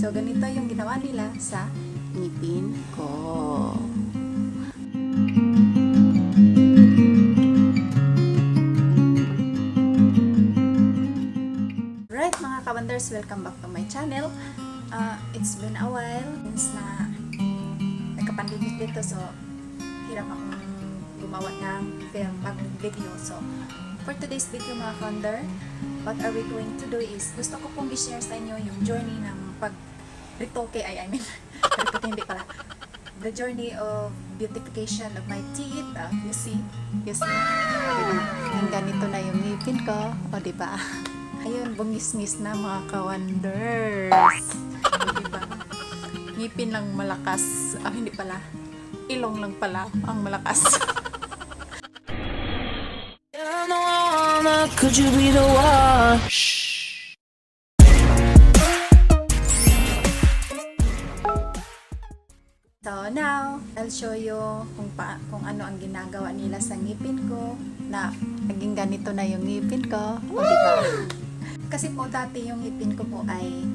So, ganito yung ginawa nila sa ngipin ko. Right, mga kabanders, welcome back to my channel. Uh, it's been a while since na nagka-pandemic dito, so hirap akong gumawa ng film bagong video. So, for today's video mga kabander, what are we going to do is, gusto ko pong i-share sa inyo yung journey ng pag retoke, ay, I mean, retoke hindi pala. The journey of beautification of my teeth. Uh, you see? You see? Diba? Yung ganito na yung ngipin ko. O, diba? Ayun, bungis-ngis na mga ka-wonders. O, diba? Ngipin lang malakas. Ah, hindi pala. Ilong lang pala ang malakas. Could you be the one? So now, I'll show you kung, pa, kung ano ang ginagawa nila sa ngipin ko na naging ganito na yung ngipin ko. O diba? Kasi po dati yung ngipin ko po ay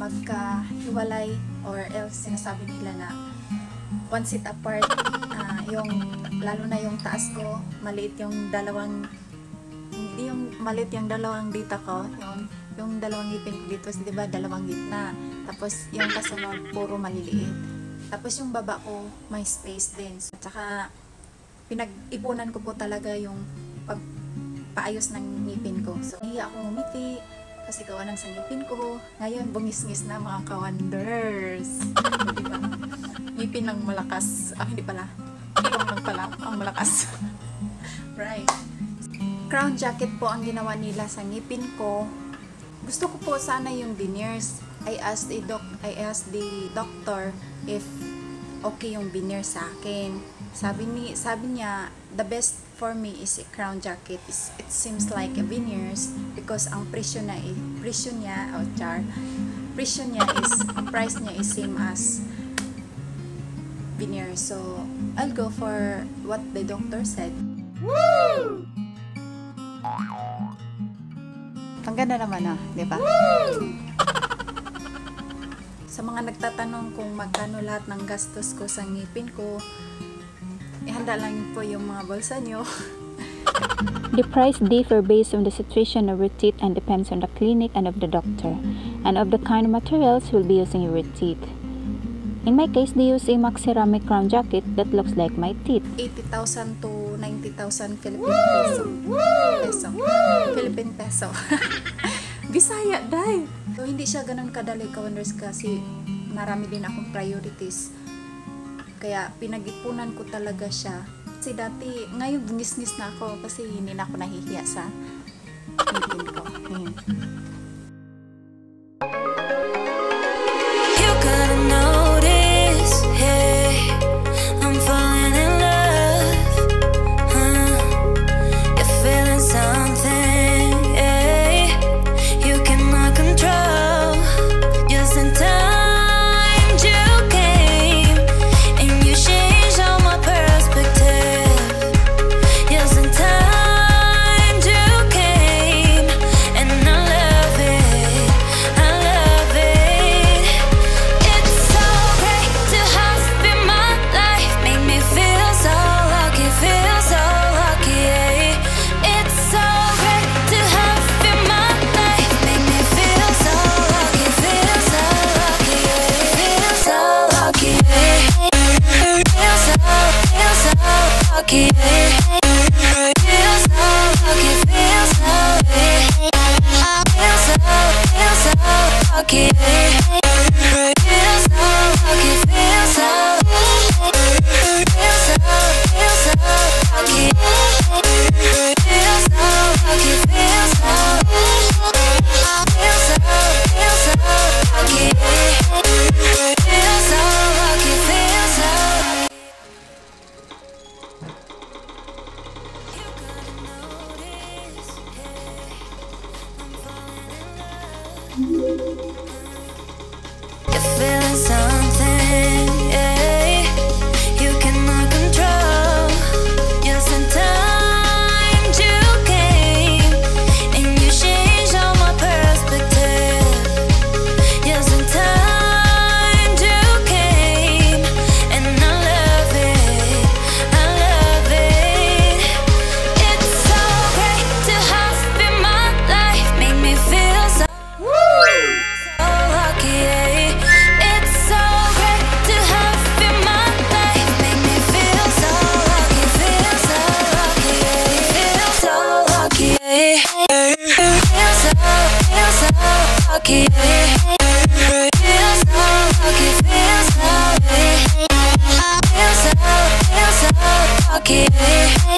magkahiwalay or else sinasabi nila na one seat apart ah, yung lalo na yung taas ko maliit yung dalawang hindi yung maliit yung dalawang dita ko yung yung dalawang ngipin ko dito di ba dalawang gitna tapos yung kasunod puro maliliit tapos yung baba ko, may space din. At saka, pinag-ipunan ko po talaga yung pag paayos ng ngipin ko. So, nahiya akong umiti kasi gawa ng sa ngipin ko. Ngayon, bungis-ngis na mga ka-wonders. Ngipin ng malakas. Ah, hindi pala. Ilong lang pala ang malakas. right. Crown jacket po ang ginawa nila sa ngipin ko. Gusto ko po sana yung veneers. I asked the doc I asked the doctor if okay yung veneer sa akin. Sabi ni sabi niya the best for me is a crown jacket. It's, it seems like a veneers because ang presyo na eh, presyo niya o oh, char presyo niya is ang price niya is same as veneer. So I'll go for what the doctor said. Woo! Ang ganda naman ah, di ba? Sa mga nagtatanong kung magkano lahat ng gastos ko sa ngipin ko, ihanda lang po yung mga bulsa nyo. The price differ based on the situation of your teeth and depends on the clinic and of the doctor, and of the kind of materials you'll be using in your teeth. In my case, they use a Max Ceramic Crown Jacket that looks like my teeth. 80,000 to 90,000 Philippine peso. Peso. Philippine peso. Bisaya, dai. So, hindi siya ganun kadali ka wonders kasi marami din akong priorities. Kaya pinag-ipunan ko talaga siya. Kasi dati, ngayon bungis-ngis na ako kasi hindi na ako nahihiya sa ngipin ko. Ngayon. Lucky. yeah. Okay. so, so lucky. So lucky. So. So, so lucky.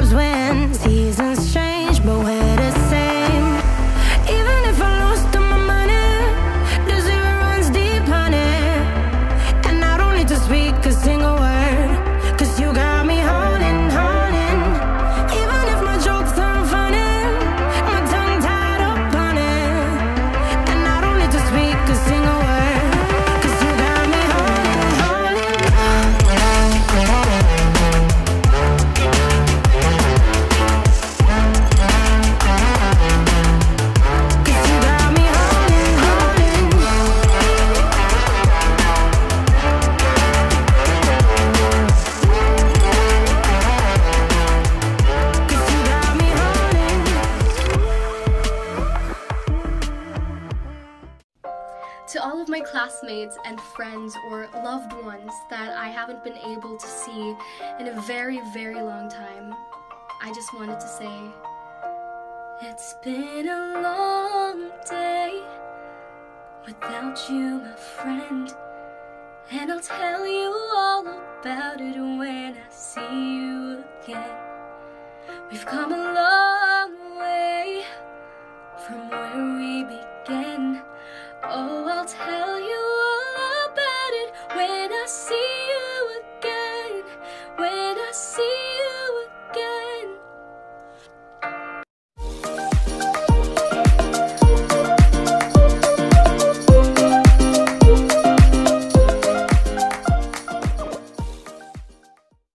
classmates and friends or loved ones that I haven't been able to see in a very, very long time, I just wanted to say, It's been a long day without you, my friend. And I'll tell you all about it when I see